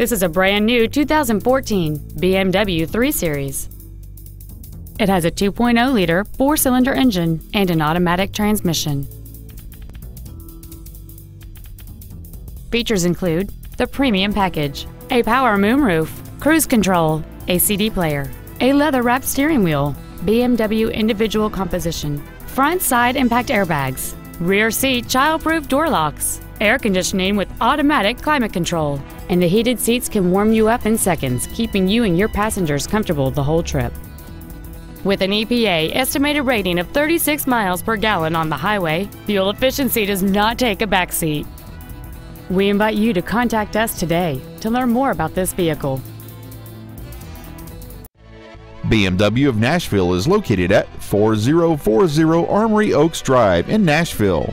This is a brand new 2014 BMW 3 Series. It has a 2.0 liter four cylinder engine and an automatic transmission. Features include the premium package, a power moonroof, cruise control, a CD player, a leather wrapped steering wheel, BMW individual composition, front side impact airbags, rear seat child-proof door locks, air conditioning with automatic climate control, and the heated seats can warm you up in seconds, keeping you and your passengers comfortable the whole trip. With an EPA estimated rating of 36 miles per gallon on the highway, fuel efficiency does not take a backseat. We invite you to contact us today to learn more about this vehicle. BMW of Nashville is located at 4040 Armory Oaks Drive in Nashville.